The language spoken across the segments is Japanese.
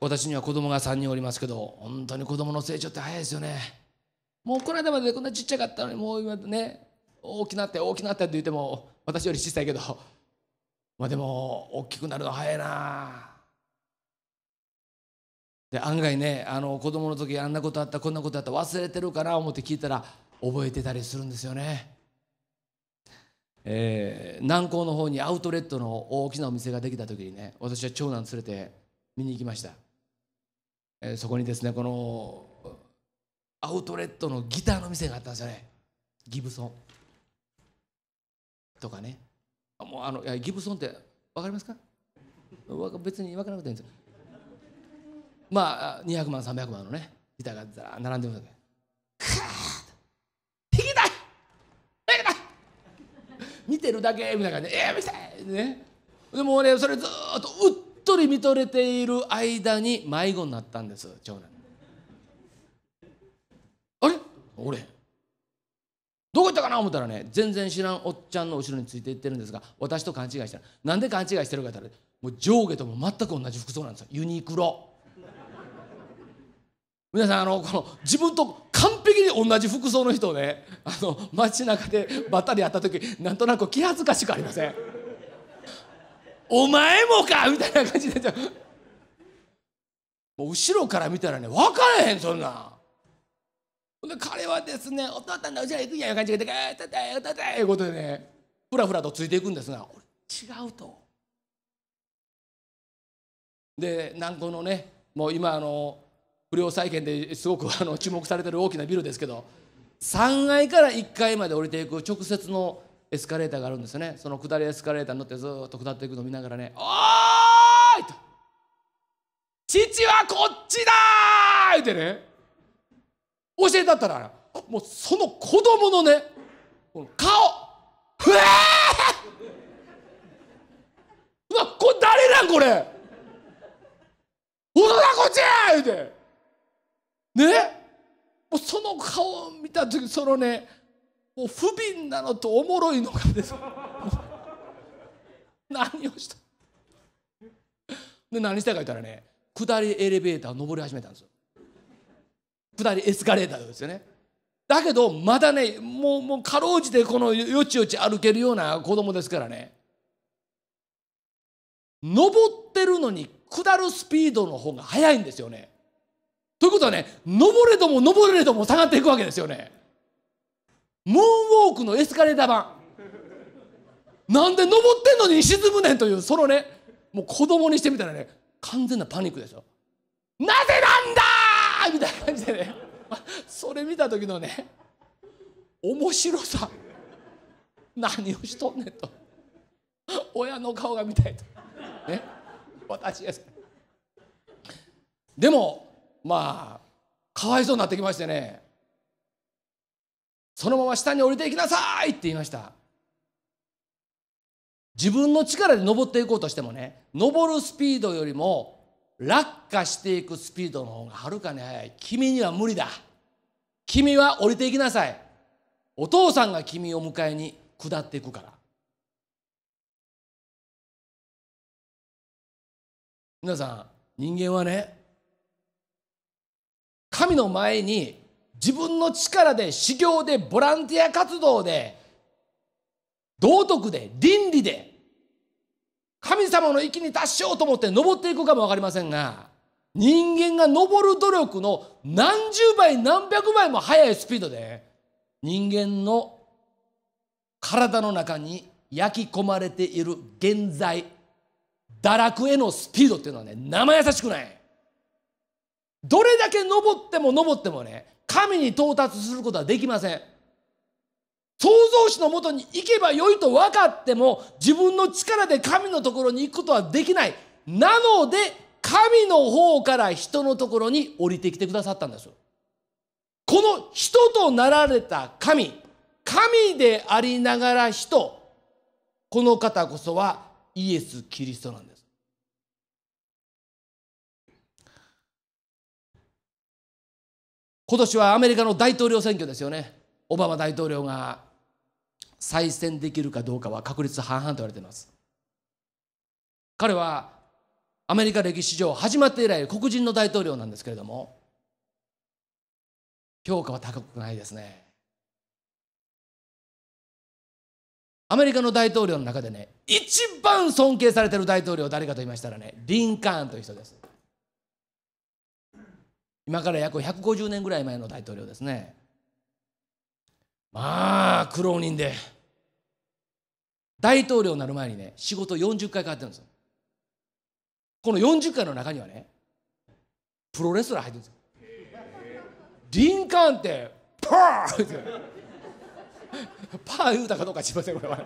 私には子供が3人おりますけど本当に子供の成長って早いですよね。もうこの間までこんなちっちゃかったのにもう今ね大きなって大きなってって言っても私より小さいけどまあでも大きくなるの早いな。で案外ねあの子供の時あんなことあったこんなことあった忘れてるかな思って聞いたら覚えてたりするんですよね。えー、南港の方にアウトレットの大きなお店ができた時にね私は長男連れて見に行きました、えー、そこにですねこのアウトレットのギターの店があったんですよね。ギブソン。とかね。もうあのいやギブソンって分かりますか？別に分からなくていいんですよ。まあ200万300万のねギターがずら並んでるわけ弾きた弾きた見てるだけ!みたいな感じで「えー、見たい!」ね。でもねそれずっとうっとり見とれている間に迷子になったんです長男。あれ？俺？どこ行ったかな？思ったらね全然知らんおっちゃんの後ろについていってるんですが私と勘違いしたなんで勘違いしてるかって言ったらもう上下とも全く同じ服装なんですよ。ユニクロ。皆さんあのこの自分と完璧に同じ服装の人をねあの街中でばったり会った時なんとなく気恥ずかしくありません？お前もかみたいな感じでもう後ろから見たらね分からへんそんなで彼はですね「お父さんの後ろ行くんや」いう感じで「ガーッタタタタ」いうことでねふらふらとついていくんですが違うと。で南港のねもう今あの不良債権ですごくあの注目されてる大きなビルですけど3階から1階まで降りていく直接のエスカレーターがあるんですよねその下りエスカレーターに乗ってずっと下っていくのを見ながらね「おーい!」と「父はこっちだ!」ってね教えたったらもうその子供のねこの顔ふえうわこれ誰なんこれ大人こっちや!」言うて。ねもうその顔を見た時そのねもう不憫なのとおもろいのがです。何をした？で何したか言ったらね下りエレベーター登り始めたんですよ。下りエスカレーターですよね。だけどまだねもうもうかろうじてこのよちよち歩けるような子供ですからね。登ってるのに下るスピードの方が速いんですよね。ということはね登れども登れども下がっていくわけですよね。ムーンウォークのエスカレーター版。なんで登ってんのに沈むねんというそのねもう子供にしてみたらね完全なパニックですよなぜなんだみたいな感じでね。それ見た時のね面白さ。何をしとんねんと。親の顔が見たいと。ね。私ですでもまあかわいそうになってきましてね。そのまま下に降りていきなさいって言いました。自分の力で登っていこうとしてもね登るスピードよりも落下していくスピードの方がはるかに速い。君には無理だ。君は降りていきなさい。お父さんが君を迎えに下っていくから。皆さん人間はね神の前に自分の力で修行でボランティア活動で道徳で倫理で神様の域に達しようと思って登っていくかも分かりませんが人間が登る努力の何十倍何百倍も速いスピードで人間の体の中に焼き込まれている現在堕落へのスピードっていうのはね生優しくない。どれだけ登っても登ってもね神に到達することはできません。創造主のもとに行けばよいと分かっても自分の力で神のところに行くことはできない。なので神の方から人のところに降りてきてくださったんですこの人となられた神神でありながら人この方こそはイエス・キリストなんです。今年はアメリカの大統領選挙ですよね。オバマ大統領が再選できるかどうかは確率半々と言われています。彼はアメリカ歴史上始まって以来黒人の大統領なんですけれども評価は高くないですね。アメリカの大統領の中でね一番尊敬されてる大統領誰かと言いましたらねリンカーンという人です。今から約150年ぐらい前の大統領ですね。まあ苦労人で。大統領になる前にね仕事40回変わってるんですよ。この40回の中にはねプロレスラー入ってるんですよ。リンカーンってパーって。パー言うたかどうか知りませんこれは。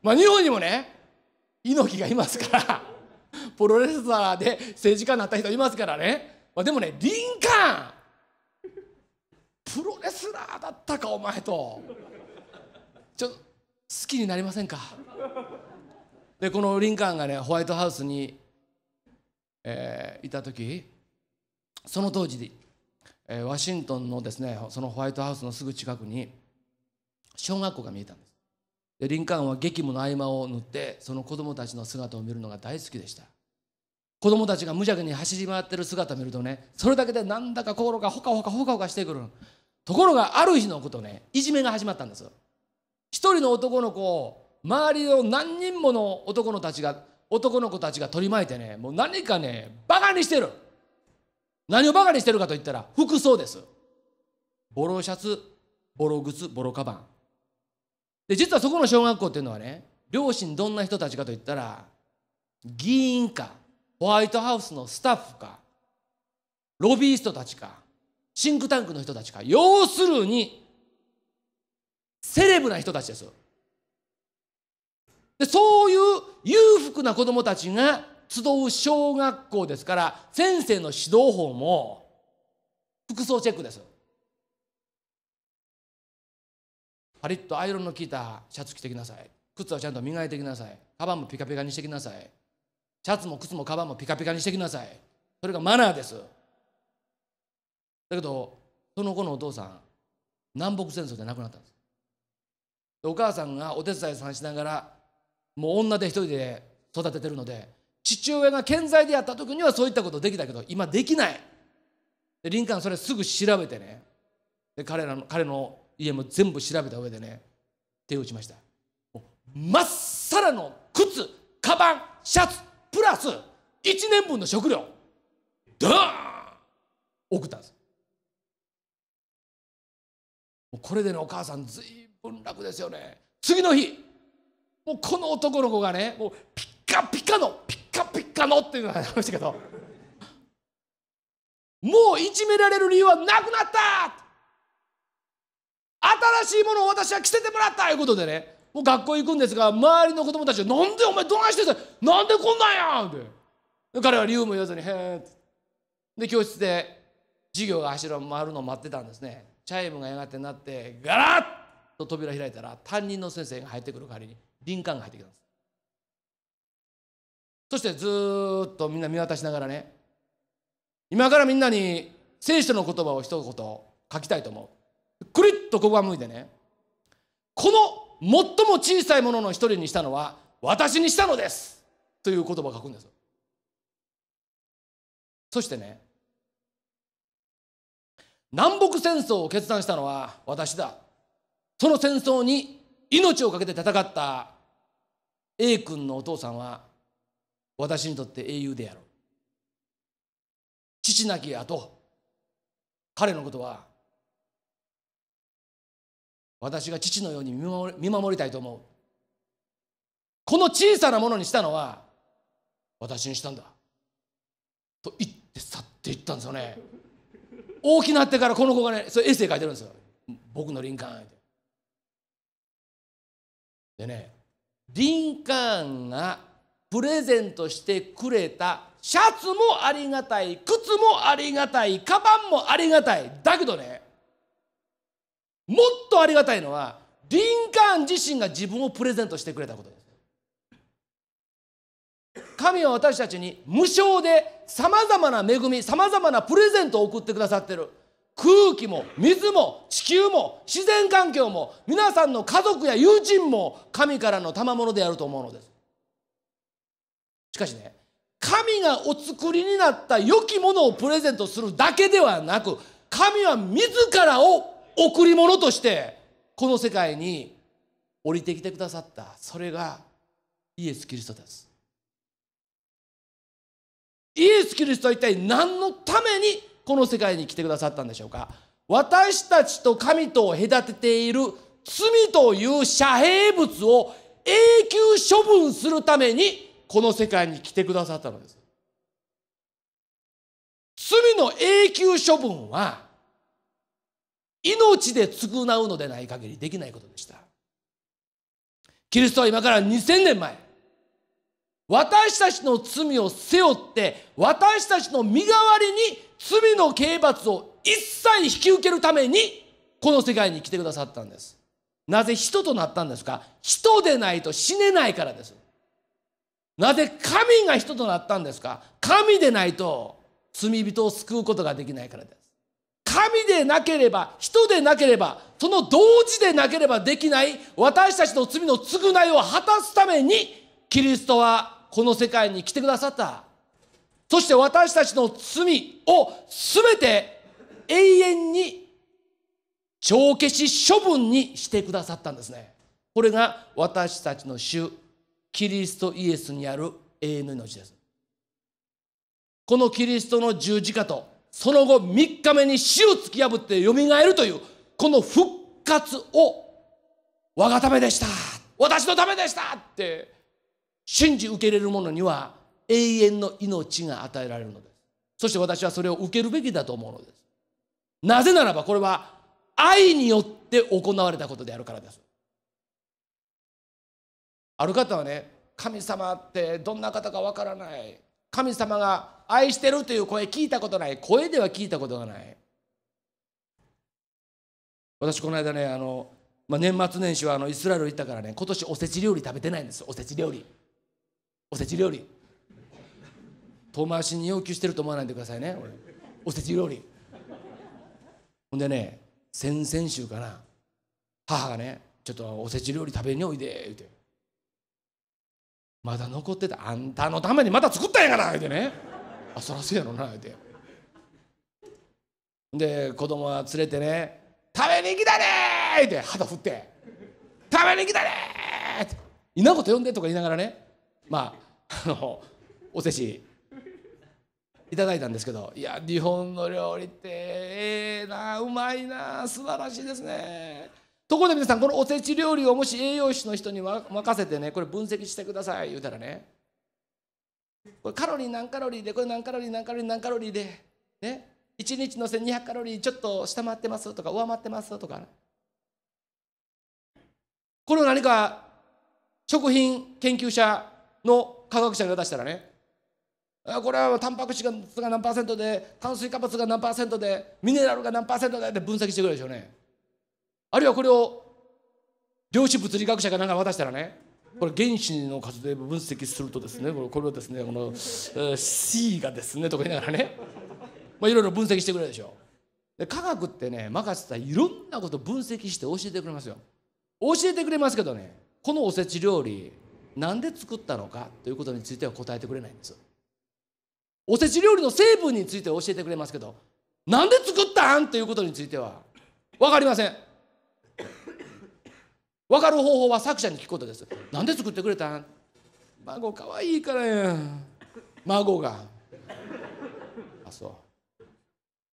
まあ日本にもね猪木がいますから。プロレスラーで政治家になった人いますからね、まあ、でもねリンカーン。プロレスラーだったかお前と。ちょっと好きになりませんか？でこのリンカーンがねホワイトハウスに、えー、いた時その当時で、えー、ワシントンのですねそのホワイトハウスのすぐ近くに小学校が見えたんです。でリンカーンは激務の合間を縫ってその子供たちの姿を見るのが大好きでした。子供たちが無邪気に走り回ってる姿を見るとねそれだけでなんだか心がほかほかほかほかしてくるところがある日のことねいじめが始まったんです一人の男の子を周りを何人もの男のたちが男の子たちが取り巻いてねもう何かねバカにしてる。何をバカにしてるかと言ったら服装です。ボロシャツボロ靴ボロカバン。で実はそこの小学校っていうのはね両親どんな人たちかといったら議員か。ホワイトハウスのスタッフかロビーストたちかシンクタンクの人たちか要するにセレブな人たちです。でそういう裕福な子どもたちが集う小学校ですから先生の指導法も服装チェックです。パリッとアイロンの効いたシャツ着てきなさい。靴はちゃんと磨いてきなさい。カバンもピカピカにしてきなさい。シャツも靴もカバンもピカピカにしてきなさい。それがマナーです。だけどその子のお父さん南北戦争で亡くなったんです。お母さんがお手伝いさんしながらもう女で一人で育ててるので父親が健在でやった時にはそういったことできたけど今できない。でリンカンそれすぐ調べてね。で彼らの彼の家も全部調べた上でね手を打ちました。まっさらの靴カバンシャツプラス1年分の食料。ダーン！送ったんです。これでねお母さんずいぶん楽ですよね。次の日もうこの男の子がねもうピッカピカのピッカピカのっていうのがありましたけど。もういじめられる理由はなくなった！新しいものを私は着せてもらった！ということでね学校行くんですが周りの子供たちは「なんでお前どないしてんなんでこんなんや!」って。彼は理由も言わずに「へえ」で教室で授業が走る回るのを待ってたんですね。チャイムがやがてなってガラッと扉開いたら担任の先生が入ってくる代わりに林間が入ってきたんです。そしてずっとみんな見渡しながらね今からみんなに聖書の言葉を一言書きたいと思うクリッとここが向いてねこの最も小さいものの一人にしたのは私にしたのです。という言葉を書くんですそしてね南北戦争を決断したのは私だ。その戦争に命を懸けて戦った A 君のお父さんは私にとって英雄である父なき後彼のことは私が父のように見守りたいと思う。この小さなものにしたのは私にしたんだ。と言って去っていったんですよね。大きなってからこの子がねそれエッセイ書いてるんですよ。僕のリンカーンでねリンカーンがプレゼントしてくれたシャツもありがたい靴もありがたいカバンもありがたい。だけどねもっとありがたいのはリンカーン自身が自分をプレゼントしてくれたことです。神は私たちに無償でさまざまな恵みさまざまなプレゼントを送ってくださってる。空気も水も地球も自然環境も皆さんの家族や友人も神からの賜物であると思うのです。しかしね神がお作りになった良きものをプレゼントするだけではなく神は自らを贈り物としてこの世界に降りてきてくださった。それがイエス・キリストです。イエス・キリストは一体何のためにこの世界に来てくださったんでしょうか。私たちと神とを隔てている罪という遮蔽物を永久処分するためにこの世界に来てくださったのです。罪の永久処分は命で償うのでない限りできないことでした。キリストは今から2000年前私たちの罪を背負って私たちの身代わりに罪の刑罰を一切引き受けるためにこの世界に来てくださったんです。なぜ人となったんですか？人でないと死ねないからです。なぜ神が人となったんですか？神でないと罪人を救うことができないからです。神でなければ人でなければその同時でなければできない私たちの罪の償いを果たすためにキリストはこの世界に来てくださった。そして私たちの罪を全て永遠に帳消し処分にしてくださったんですね。これが私たちの主キリストイエスにある永遠の命です。このキリストの十字架とその後3日目に死を突き破ってよみがえるというこの復活を我がためでした。私のためでした。って信じ受け入れる者には永遠の命が与えられるのです。そして私はそれを受けるべきだと思うのです。なぜならばこれは愛によって行われたことであるからです。ある方はね神様ってどんな方かわからない。神様が愛してるという声聞いたことない。声では聞いたことがない。私この間ねあの、まあ、年末年始はあのイスラエル行ったからね今年おせち料理食べてないんですおせち料理。おせち料理。遠回しに要求してると思わないでくださいねおせち料理。ほんでね先々週かな母がねちょっとおせち料理食べにおいで言うて。まだ残ってた。あんたのためにまた作ったんやから言うてね。あそらそうやろな言うて。で子供は連れてね食べに来たねって肌振って。食べに来たねって。稲子と呼んでとか言いながらねまああのおせちいただいたんですけどいや日本の料理ってええ、なうまいな素晴らしいですね。ところで皆さんこのおせち料理をもし栄養士の人に任せてねこれ分析してください言うたらね。これカロリー何カロリーでこれ何カロリー何カロリー何カロリーでね。1日の1200カロリーちょっと下回ってますとか上回ってますとか、これを何か食品研究者の科学者に渡したらね。これはタンパク質が何パーセントで炭水化物が何パーセントでミネラルが何パーセントでって分析してくれるでしょうね。あるいはこれを量子物理学者が何か渡したらねこれ原子の数で分析するとですねこれをですねこの C がですねとか言いながらねまあいろいろ分析してくれるでしょで科学ってね任せたらいろんなこと分析して教えてくれますよ。教えてくれますけどねこのおせち料理なんで作ったのかということについては答えてくれないんです。おせち料理の成分について教えてくれますけどなんで作ったん？ということについては分かりません。分かる方法は作者に聞くことです。なんで作ってくれたん？孫かわいいからや孫が。あそう。